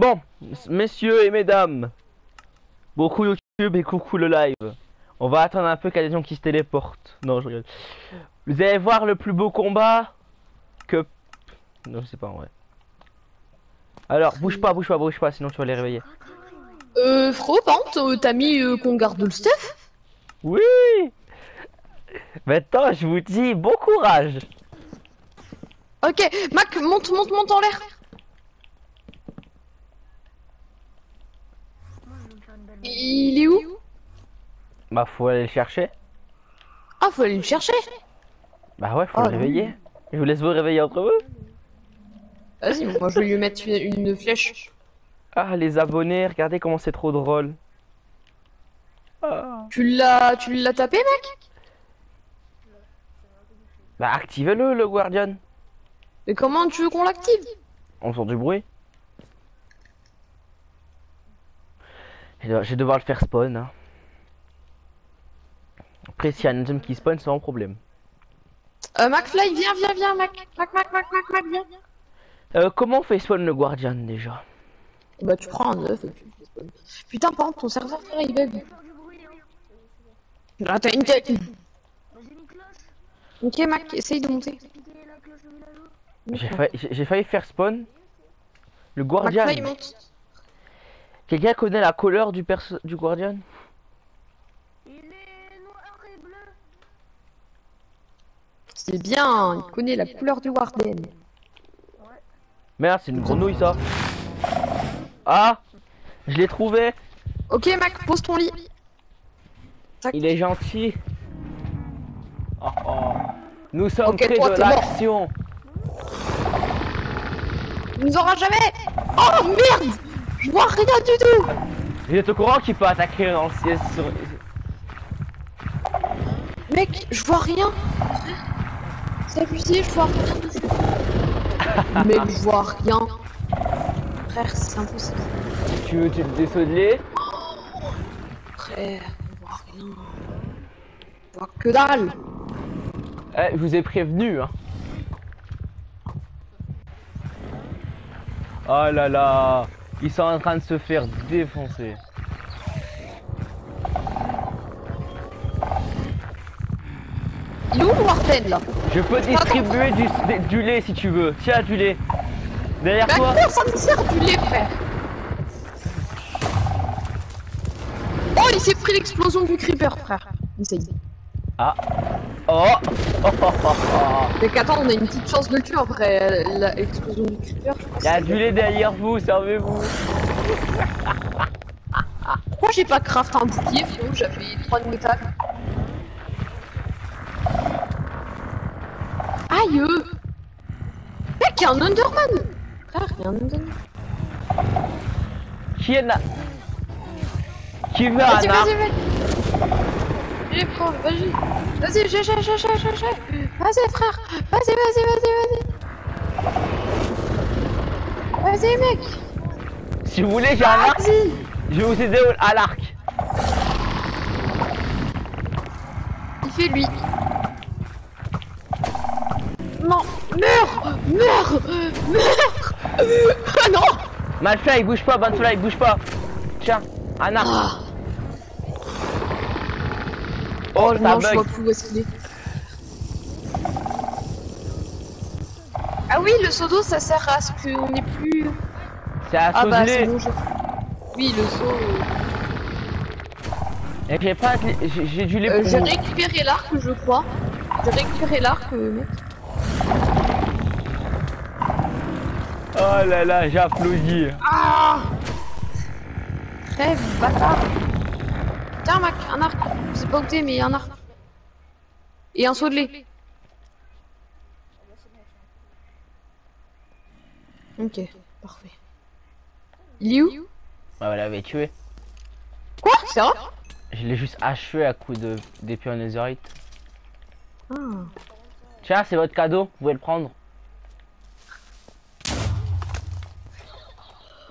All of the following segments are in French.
Bon, messieurs et mesdames, beaucoup YouTube et coucou le live. On va attendre un peu qu'il y ait des gens qui se téléportent. Non, je regarde. Vous allez voir le plus beau combat que... Non, je sais pas, ouais. Alors, bouge pas, bouge pas, bouge pas, sinon tu vas les réveiller. Euh, Fro, contre, euh, t'as mis euh, qu'on garde le stuff? Oui Maintenant, je vous dis bon courage Ok, Mac, monte, monte, monte en l'air Il est où? Bah, faut aller le chercher. Ah, faut aller le chercher Bah ouais, faut Oh, le réveiller. Je vous laisse vous réveiller entre vous. Vas-y, moi je vais lui mettre une, une flèche. Ah, les abonnés, regardez comment c'est trop drôle. Ah. Tu l'as, tu l'as tapé, mec? Bah, activez-le, le Guardian. Mais comment tu veux qu'on l'active? On sent du bruit. Je vais devoir le faire spawn. hein. Après, s'il y a un item qui spawn, c'est un problème. Euh, McFly, viens, viens, viens, Mac, Mac, Mac, Mac, Mac, Mac, viens. Euh, comment on fait spawn le Guardian déjà? Bah, tu prends un œuf et tu fais spawn. Putain, par contre, ton serveur, frère, il bug. Ah, t'as une tête. Ok, Mac, essaye de monter. J'ai failli, failli faire spawn le Guardian. McFly, monte. Quelqu'un connaît la couleur du perso du Guardian? Il est noir et bleu. C'est bien, il connaît la couleur du Warden. Merde, c'est une grenouille ça. Ah Je l'ai trouvé Ok, Mac, pose ton lit. Il est gentil. Oh, oh. Nous sommes Ok, près toi, de l'action. Il nous aura jamais Oh merde Je vois rien du tout Vous êtes au courant qu'il peut attaquer dans le ciel sur... Mec, je vois rien C'est abusé, je vois rien Mec, je vois rien Frère, c'est impossible. Tu veux te désoler Frère, je vois rien. Je vois que dalle Eh, je vous ai prévenu, hein. Oh là là Ils sont en train de se faire défoncer. Il est où Warden là Je peux distribuer du, du lait si tu veux. Tiens, du lait. Derrière Bah toi. ça me sert du lait, frère Oh, il s'est pris l'explosion du creeper, frère Essaye. Ah. Oh. Oh, oh, oh, oh. Mec, attends, on a une petite chance de le tuer après l'explosion du creeper. Il y a du lait derrière vous, servez-vous. Pourquoi j'ai pas craft un bouclier, frérot J'avais 3 de métal. Aïe euh. Mec, y'a un Underman Frère, un Underman. Qui est là? Qui veut un vas-y, frère, vas-y. Vas-y, j'ai, j'ai, j'ai, j'ai, j'ai, Vas-y, frère. Vas-y, vas-y, vas-y, vas-y. Vas-y, mec. Si vous voulez, j'ai un arc. Vas-y. Je vais vous aider à l'arc. Il fait lui. Non, meurs. Meurs. Meurs. Ah non. Malfly, bouge pas, Banfly, bouge pas. Tiens, un arc. Ah, Oh, ça non, je vois bug. plus où est-ce qu'il est. Ah oui, le seau d'eau, ça sert à ce qu'on ait plus... C'est à Ah bah, c'est bon, j'ai... Oui, le seau... euh, Et j'ai pas, j'ai du lait euh, j'ai récupéré l'arc, je crois. J'ai récupéré l'arc, euh, mec. Oh là là, j'applaudis. Ah Crève, bâtard Tiens, Mac, un arc. Sais pas où t'es, mais un arc. Et un seau de lait. Ok, parfait. Il est où? Bah, vous l'avez tué. Quoi? C'est vrai Je l'ai juste achevé à coup de d'épée en netherite. ah. Tiens, c'est votre cadeau, vous pouvez le prendre.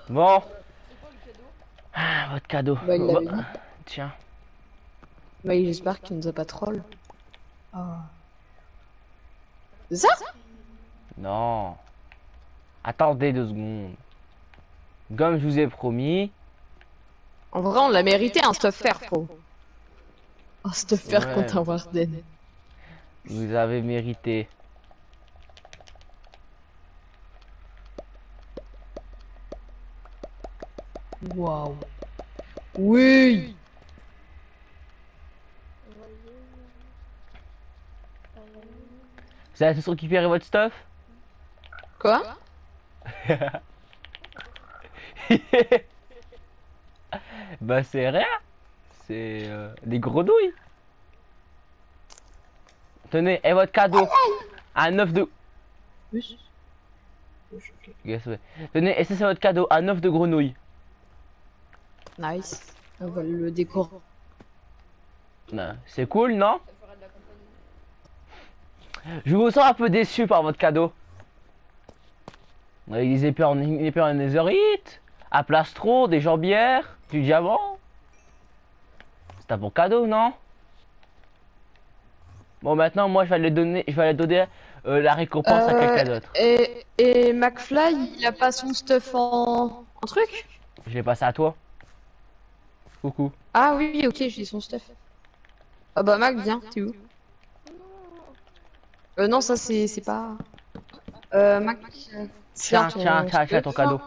Bon. Ah, votre cadeau. Bah, il. Tiens. Bah, j'espère qu'il nous a pas troll. Ah. C'est ça Non. Attendez deux secondes. Comme je vous ai promis. En vrai, on l'a mérité un stuff faire, pro. Un stuff faire Ouais. contre un Warden. Vous avez mérité. Waouh. Oui. Vous avez tous récupéré votre stuff? Quoi? Bah c'est rien. C'est euh, des grenouilles. Tenez, et votre cadeau? Un œuf de... Oui. Yes, ouais. Tenez, et ça c'est votre cadeau. Un œuf de grenouille. Nice. On va le décor. Non, C'est cool, non? Je vous sens un peu déçu par votre cadeau. Des épées en, des épées en netherite, un plastron, des jambières, du diamant. C'est un bon cadeau, non? Bon, maintenant, moi, je vais aller donner, je vais aller donner euh, la récompense à Euh, quelqu'un d'autre. Et, et McFly, il a pas son stuff en, en truc? Je vais passer à toi. Coucou. Ah oui, oui, ok, j'ai son stuff. Ah bah Mac, viens, t'es où Euh non, ça c'est pas... Euh, Mac... euh, Tiens, ton tiens, tiens, tiens, ton cadeau.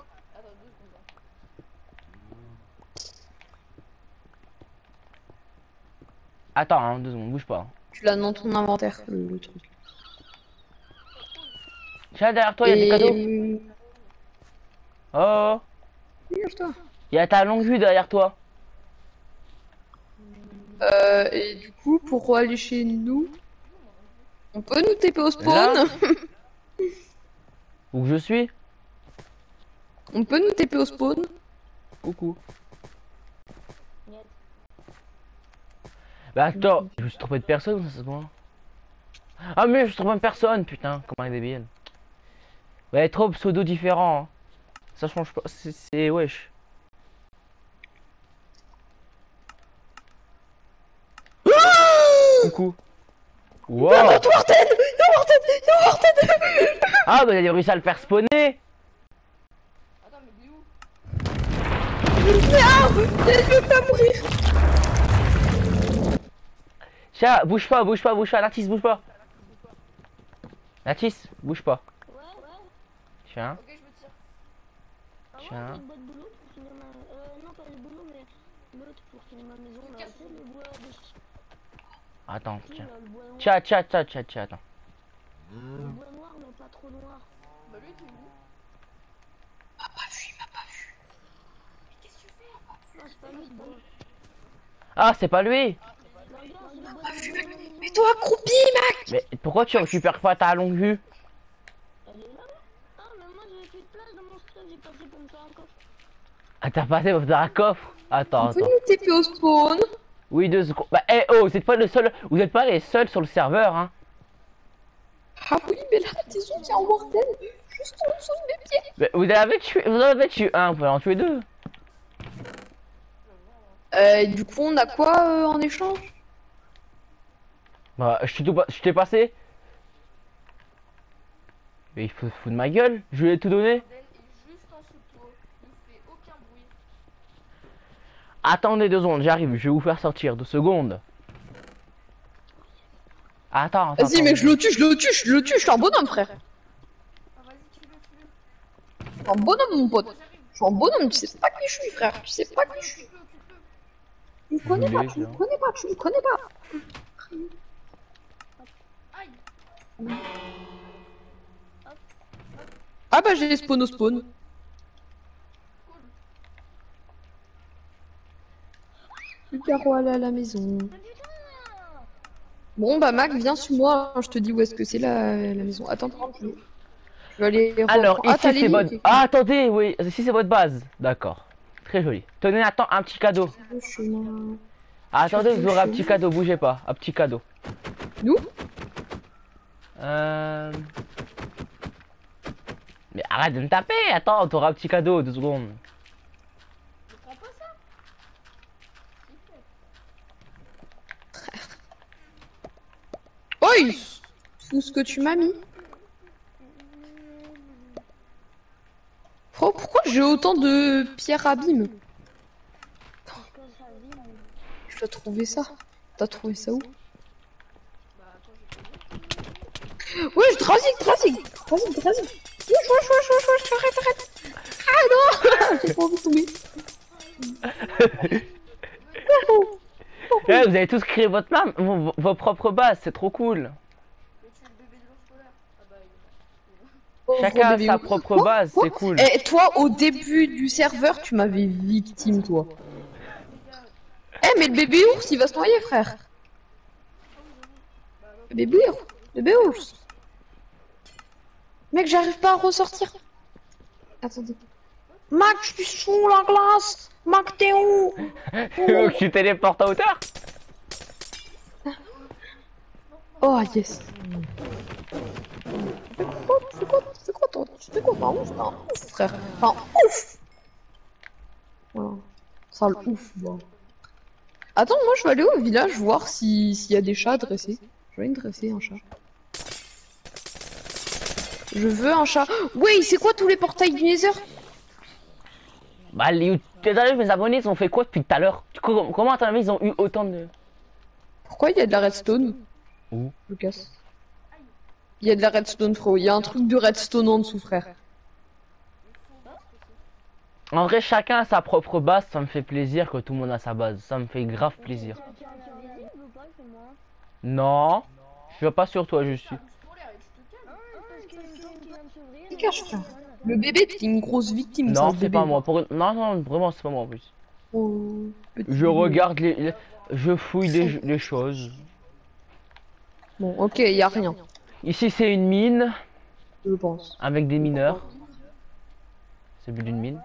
Attends, hein, deux secondes, bouge pas. Tu l'as dans ton inventaire, le, truc. Tiens, derrière toi, il y a des cadeaux. Et... Oh, Dégage-toi. il y a ta longue vue derrière toi. Euh, et du coup, pour aller chez nous, on peut nous TP au spawn Là Où je suis On peut nous TP au spawn Coucou. Bah attends, je me suis trompé de personne, ça se voit. Ah mais je suis trompé de personne, putain, comme un débile. Ouais, trop pseudo différents. hein. Ça change pas, c'est- c'est wesh. Coucou. Wow. Warden Ah bah il a réussi à le faire spawner. Elle veut pas mourir Tiens, bouge pas, bouge pas, bouge pas, Latis, bouge pas. Latis, bouge pas. Ouais, ouais. Tiens, Ok, je me tire. Ah ouais, Tiens. une boîte de boulot pour finir ma... Euh, non, pas le boulot, mais l'autre pour finir ma maison, là. Le bois de... attends, tiens. Tiens, tiens, tiens, tiens, tiens, attends. Le bois noir, mais pas trop noir. Bah lui, tu où Non, c'est pas lui, c'est pas lui. Ah, c'est pas lui. Regarde, c'est la maison. Mais toi, accroupi, Mac! Mais pourquoi tu récupères pas ta longue vue? Elle est là. Ah, mais moi, j'ai plus de place dans mon j'ai passé pour me faire un coffre. Ah, t'as passé dans un coffre? Attends, au spawn Oui, deux secondes. Bah, eh oh, vous êtes pas le seul, vous êtes pas les seuls sur le serveur, hein. Ah oui, mais là, disons qu'il y a un Warden juste en dessous de mes pieds Mais vous avez tué, vous en avez tué un, vous pouvez en tuer deux. Euh, du coup, on a quoi euh, en échange? Bah, je t'ai tout pas- je t'ai passé. Mais il faut se foutre de ma gueule, je lui ai tout donné. juste en dessous de toi, il fait aucun bruit. Attendez deux secondes, j'arrive, je vais vous faire sortir deux secondes. Attends, attends. Vas-y, mec, je le tue, je le tue, je le tue, je suis un bonhomme, frère. Je suis un bonhomme, mon pote Je suis un bonhomme, tu sais pas qui je suis, frère Tu sais pas qui je suis. Tu me connais pas, tu me connais pas, tu me connais pas. Ah bah, j'ai spawn au spawn Le carreau à la, maison. Bon bah Mac, viens sur moi, hein, je te dis où est-ce que c'est la, la maison. Attends, attends, je, je vais aller... Alors, ah, ici c'est votre... Ah, attendez, oui, ici c'est votre base. D'accord. Très joli. Tenez, attends, un petit cadeau. Ah, attendez, vous aurez un petit cadeau, bougez pas. Un petit cadeau. Nous? Euh... Mais arrête de me taper, attends, t'auras un petit cadeau, deux secondes. Je prends pas ça Oi Tout ce que tu m'as mis. Oh, pourquoi j'ai autant de pierres abîmes Je dois trouver ça. T'as trouvé ça où? Ah non J'ai pas envie de. Eh, vous avez tous créé votre map, vos, vos propres bases, c'est trop cool. Pauvre Chacun a sa propre base, c'est cool. Et toi, au début du serveur, tu m'avais victime, toi. Eh, mais le bébé ours, il va se noyer, frère. Le bébé ours. Le bébé ours. Mec, j'arrive pas à ressortir. Attendez. Je suis sous la glace. Mac, t'es où Tu veux que tu téléportes en hauteur Oh, yes. C'est quoi, c'est quoi, toi Tu fais quoi un ouf, un ouf, frère. Un ouf Voilà. Sale ouf, bah. Attends, moi je vais aller au village voir si- s'il y a des chats à dresser. Je vais dresser un chat. Je veux un chat. Oui, c'est quoi tous les portails du Nether? Bah, les, mes abonnés, ils ont fait quoi depuis tout à l'heure? Comment comment, à ton avis, ils ont eu autant de... Pourquoi il y a de la redstone? Où? Lucas. Il y a de la redstone, frérot. Il y a un truc de redstone en dessous, frère. En vrai, chacun a sa propre base, ça me fait plaisir que tout le monde a sa base. Ça me fait grave plaisir. Non, je suis pas sur toi, je suis. Il cache, frère. Le bébé, t'es une grosse victime. Non, c'est pas moi. Pour... Non, non, vraiment, c'est pas moi en plus. Oh, Je regarde les... les- Je fouille les, les choses. Bon, ok, y a rien, Ici, c'est une mine je pense. avec des mineurs. C'est but d'une mine.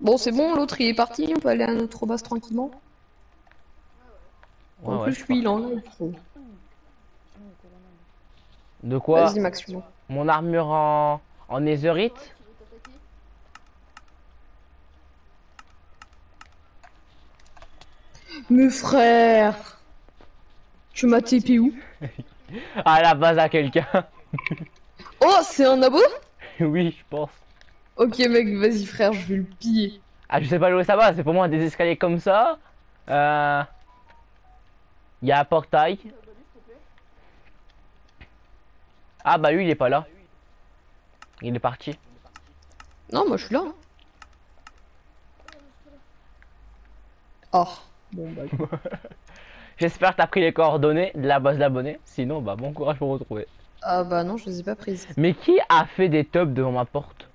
Bon, c'est bon, l'autre il est parti, on peut aller à notre base tranquillement. Ouais, en ouais, plus, je lui, il en il. De quoi Vas-y, Max, suis-moi. Mon armure en... En netherite Mais frère Tu m'as TP où? À la base à quelqu'un. Oh, c'est un abo? Oui, je pense. Ok, mec, vas-y, frère, je vais le piller. Ah, je sais pas où ça va, c'est pour moi des escaliers comme ça. Euh... Il y a un portail. Ah bah lui il est pas là. Il est parti. Non, moi, je suis là. hein. Oh, bon, bah, J'espère que t'as pris les coordonnées de la base d'abonnés. Sinon bah bon courage pour retrouver. ah bah non, je les ai pas prises. Mais qui a fait des tops devant ma porte?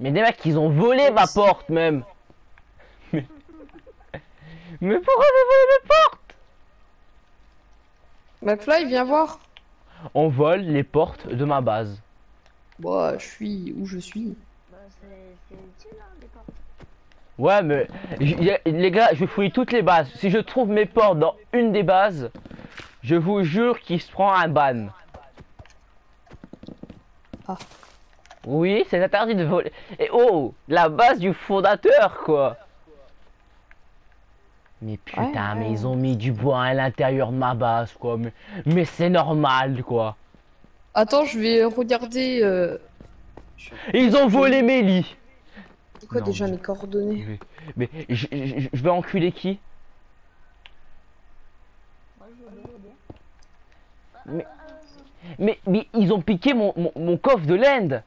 Mais des mecs ils ont volé ma porte même. Mais, Mais pourquoi j'ai volé mes portes McFly, viens voir. On vole les portes de ma base. Bah, je suis où je suis. Bah, c'est c'est utile, hein, des portes. Ouais, mais les gars, je fouille toutes les bases. Si je trouve mes portes dans une des bases, je vous jure qu'il se prend un ban. Ah. Oui, c'est interdit de voler. Et oh, la base du fondateur, quoi. Mais putain, Ouais, mais ouais. ils ont mis du bois à l'intérieur de ma base, quoi. Mais, mais c'est normal, quoi. Attends, je vais regarder. Euh... Ils ont volé mes lits. C'est quoi Non, déjà mais- mes coordonnées Mais je, je- je vais enculer qui Moi, je vais aider. mais, mais, mais ils ont piqué mon, mon, mon coffre de l'Inde.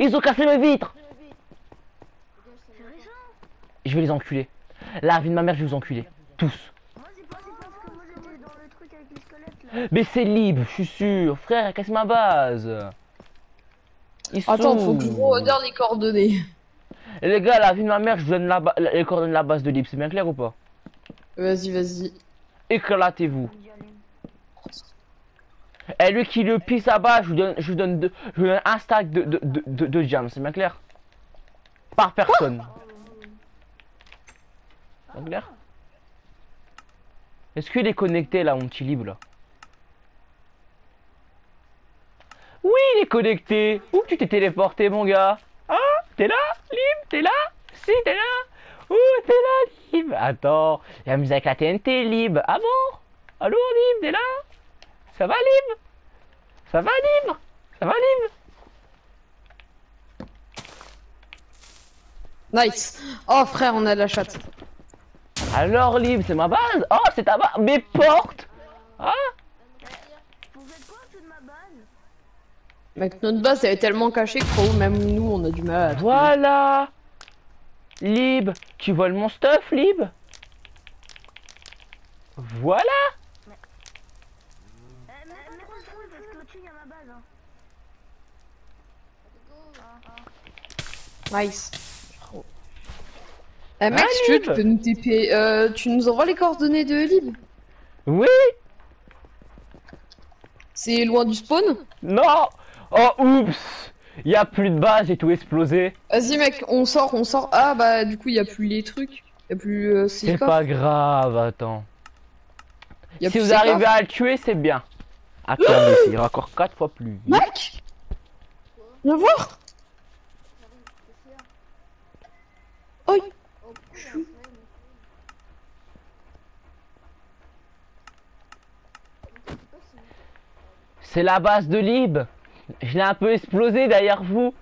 Ils ont cassé mes vitres. Je vais les enculer. La vie de ma mère, je vais vous enculer. Tous. Mais c'est libre, je suis sûr. Frère, casse ma base. Ils Attends, faut que je regarde les coordonnées. Les gars, la vie de ma mère, je vous donne la ba- les coordonnées de la base de libre. C'est bien clair ou pas? Vas-y, vas-y. Éclatez-vous. Et lui qui le pisse à bas, je vous donne, je vous donne, deux- je vous donne un stack de, de, de, de, de jam. C'est bien clair? Par personne. Est-ce qu'il est connecté là, mon petit libre là Oui, il est connecté. Où tu t'es téléporté, mon gars Hein T'es là Libre T'es là Si, t'es là Ouh, t'es là, Lib Attends, il a mis avec la TNT, Lib. Ah bon Allô, Lib, t'es là Ça va, Lib Ça va, Lib Ça va, Lib Nice. Oh frère, on a de la chatte. Alors, Lib, c'est ma base Oh, c'est ta base Mes portes Ah Vous faites quoi c'est de ma base Mec, notre base elle est tellement cachée que même nous on a du mal à. Voilà Lib, tu voles mon stuff, Lib? Voilà mais, mais parce. Hein. Nice. Eh mec, Ah, si tu veux, tu peux nous TP. Euh, tu nous envoies les coordonnées de Lib Oui C'est loin du spawn Non Oh, oups y a plus de base, j'ai tout explosé. Vas-y mec, on sort, on sort. Ah bah du coup il y a plus les trucs. Y a plus euh, ces C'est pas grave, attends. Y a Si vous arrivez à le tuer, c'est bien. Attendez, il ira encore 4 fois plus vite. Mec Viens voir Oi C'est la base de Lib. Je l'ai un peu explosé derrière vous.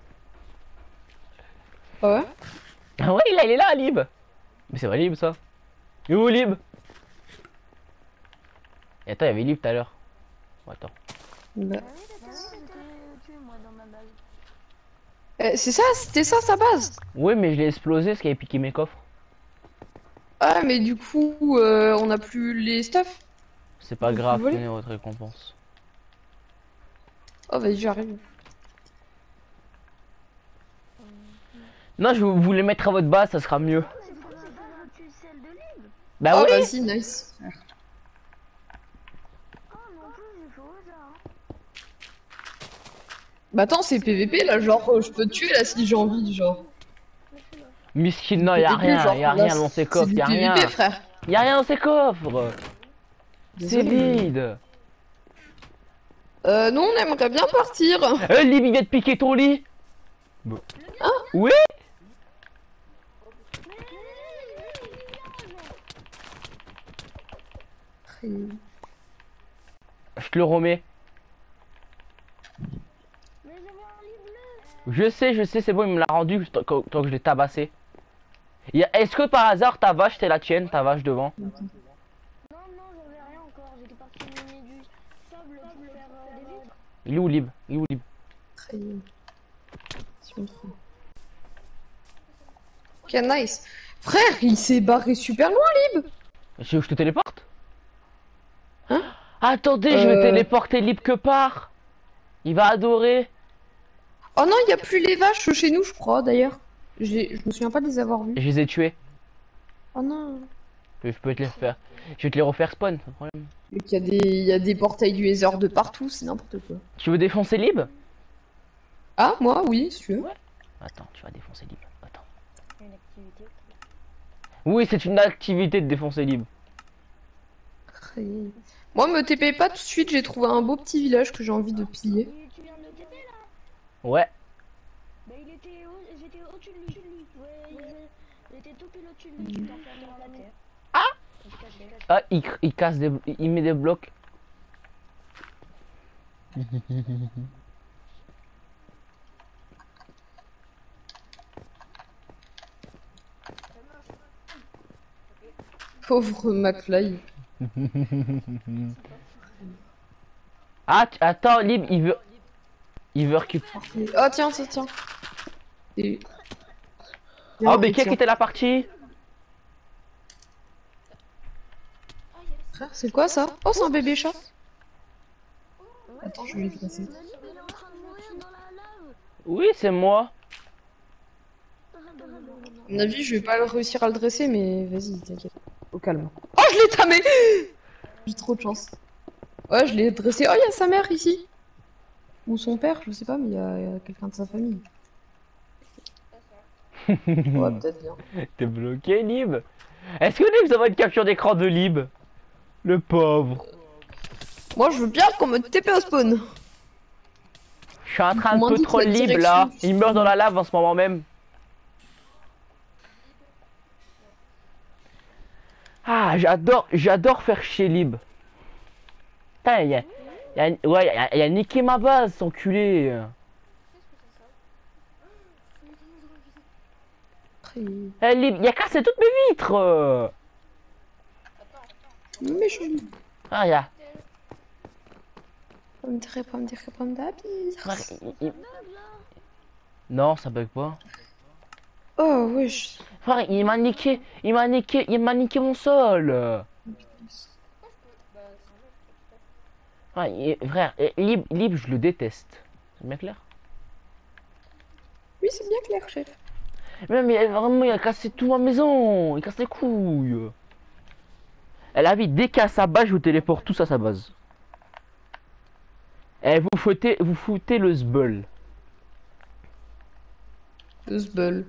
Ah ouais? Ah ouais, là, il est là, Lib. Mais c'est vrai, Lib, ça. Il est où, Lib? Et attends, il y avait Lib tout à l'heure. Attends. Bah, Ah eh, C'est ça, c'était ça sa base? Oui, mais je l'ai explosé parce qu'il avait piqué mes coffres. Ah mais du coup euh, on a plus les stuff. C'est pas grave, tenez votre récompense. Oh vas-y j'arrive. Non, je vous voulais mettre à votre base, ça sera mieux. Lib. Bah oh oui vas-y nice. Hein. Bah attends c'est PVP là genre euh, je peux te tuer là si j'ai envie genre. Miskin, non, y'a rien, y'a rien dans ces c'est coffres, y'a rien. Y'a rien dans ces coffres C'est vide Euh nous on aimerait bien partir. Euh, Lib, il vient de piquer ton lit Hein Oui Je te le remets. Je sais, je sais, c'est bon, il me l'a rendu tant que je l'ai tabassé. Est-ce que par hasard ta vache c'est la tienne, ta vache devant Non, non, j'avais rien encore. J'étais parti miner du sable pour faire euh, des vitres. Il est où Lib? Il est où Lib? Très bien. Ok nice. Frère il s'est barré super loin Lib. Je, je te téléporte Hein? Attendez, je vais Euh. téléporter Lib que part Il va adorer Oh non il y a plus les vaches chez nous je crois d'ailleurs. Je me souviens pas de les avoir vues. Je les ai tués. Oh non. Je peux te les refaire. Je vais te les refaire spawn, sans problème. Il y, a des... il y a des portails du Ether de partout, c'est n'importe quoi. Tu veux défoncer Lib? Ah, moi, oui, si tu veux. Attends, tu vas défoncer Lib. Attends. Une activité. Oui, c'est une activité de défoncer Lib. Moi, me TP pas tout de suite, j'ai trouvé un beau petit village que j'ai envie de piller. Et tu viens de TP là? Ouais. Bah il était au... j'étais au-dessus de lui. Ouais, il, il Tu dans la terre. Ah. Ah, il, il casse des... Il met des blocs. Pauvre McFly. Ah, attends, Lib, il veut... Il veut récupérer... Oh, tiens, tiens, tiens. Et- Oh, mais qui a quitté la partie? Frère, c'est quoi ça? Oh, c'est un bébé chat. Attends, je vais le lave. Oui, c'est moi. À mon avis, je vais pas réussir à le dresser, mais vas-y, t'inquiète. Au calme. Oh, je l'ai tamé J'ai trop de chance. Ouais, je l'ai dressé. Oh, il y a sa mère ici. Ou son père, je sais pas, mais il y a, il y a quelqu'un de sa famille. Ouais, peut-être bien. T'es bloqué, Lib? Est-ce que Lib, ça va une capture d'écran de Lib? Le pauvre. Moi, je veux bien qu'on me TP au spawn. Je suis en train de peu trop la Lib, là. Il meurt dans la lave en ce moment même. Ah, j'adore, j'adore faire chier Lib. Putain, il y a, y a- ouais, il y a, il y a niqué ma base, enculé. Après, Eh, Lib, il a cassé toutes mes vitres. Méchant. Ah, il y a. Pas me dire, pas me dire, pas me dire. frère, Non, ça bug pas. Oh, wesh. Frère, il m'a niqué, il m'a niqué, il m'a niqué mon sol. Ouais, il- frère, Lib, Lib, je le déteste. C'est bien clair? Oui, c'est bien clair, chef. Mais, mais vraiment, il a cassé toute ma maison. Il casse les couilles. Elle habite dès qu'à sa base, je vous téléporte tous à sa base. Et vous foutez, vous foutez le zbeul. Le sbull.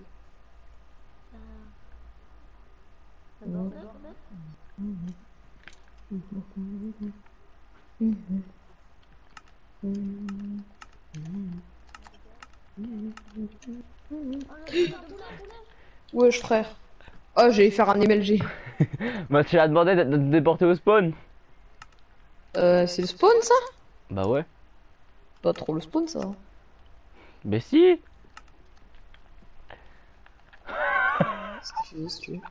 Wesh, frère. Oh, j'allais faire un MLG. Bah, tu as demandé de te déporter au spawn Euh, c'est le spawn, ça? Bah ouais. Pas trop le spawn, ça. Mais si Si tu veux, si tu veux?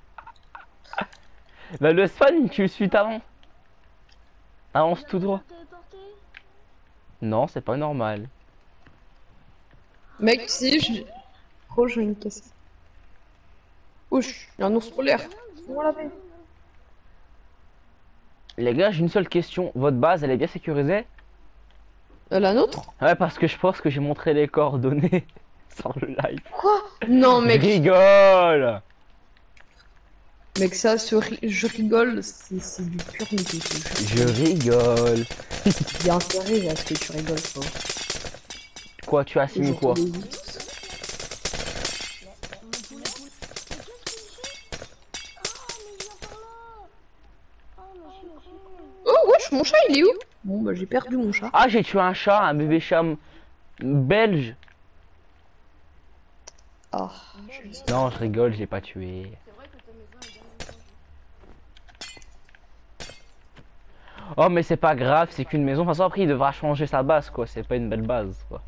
Bah le spawn, tu le suis avant. Avance tout droit. Non, c'est pas normal. Mec, si, je... Oh, je vais me casser. Ouch, il y a un ours polaire. On l'avait. Les gars, j'ai une seule question. Votre base, elle est bien sécurisée? Euh, la nôtre? Ouais, parce que je pense que j'ai montré les coordonnées sur le live. Quoi? Non, Je mec. rigole Mec, ça, ce ri- je rigole, c'est du pur. Je rigole. Il y a intérêt à ce que tu rigoles, toi. Quoi, tu as signé quoi Oh, wesh, mon chat, il est où Bon, bah, j'ai perdu mon chat. Ah, j'ai tué un chat, un bébé chat belge. Ah, Non, je rigole, je l'ai pas tué. Oh, mais c'est pas grave, c'est qu'une maison. De toute façon, après, il devra changer sa base, quoi. C'est pas une belle base, quoi.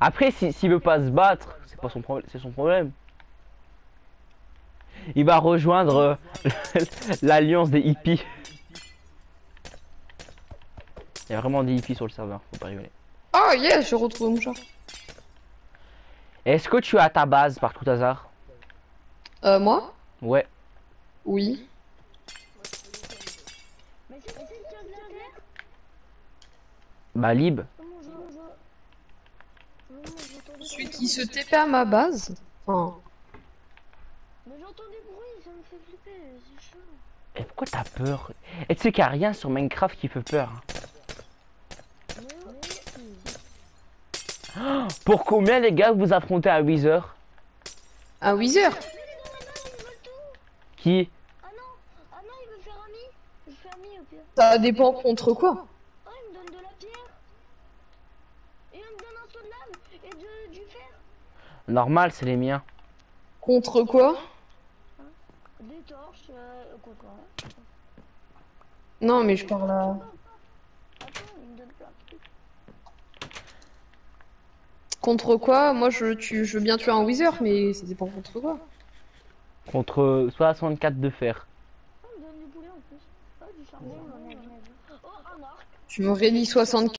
Après, si- s'il veut pas se battre, c'est pas son problème, c'est son problème. Il va rejoindre euh, l'alliance des hippies. Il y a vraiment des hippies sur le serveur, faut pas rigoler. oh yes, j'ai retrouvé mon chat. Est-ce que tu as ta base par tout hasard? Euh, moi? Ouais. Oui. Bah, Lib. Je Celui qui se TP à ma base? Enfin, Mais j'entends des bruits, ça me fait flipper, c'est chaud. Et pourquoi t'as peur? Et tu sais qu'il n'y a rien sur Minecraft qui fait peur. Pour combien les gars vous affrontez à Wither un Wither. Qui Ah non Ah non, il veut faire ami Je fais ami au pire. Ça dépend contre quoi. Oh, il me donne de la pierre Et il me donne un seau de lave et de, du fer Normal, c'est les miens. Contre quoi? Des torches, euh, quoi quoi Non, mais je parle à... Attends, il me donne plein de trucs. Contre quoi? Moi, je, tu, je veux bien tuer un Wither, mais ça dépend contre quoi. Contre 64 de fer. Me en plus. Oh, Tu m'aurais dit 64